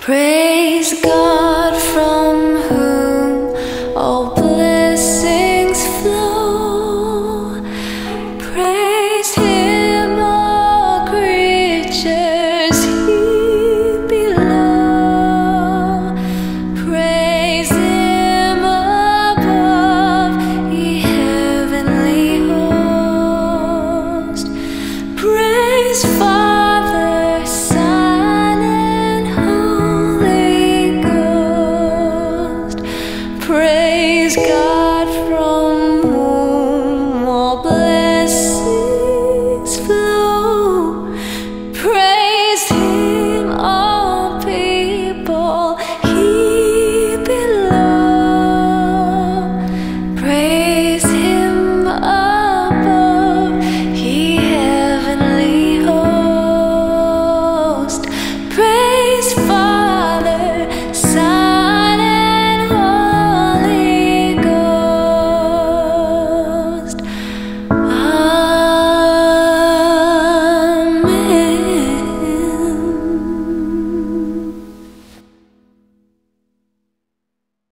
Praise God from whom all blessings flow. Praise Him, all creatures. Praise Him above, ye heavenly host. Praise Father. praise God.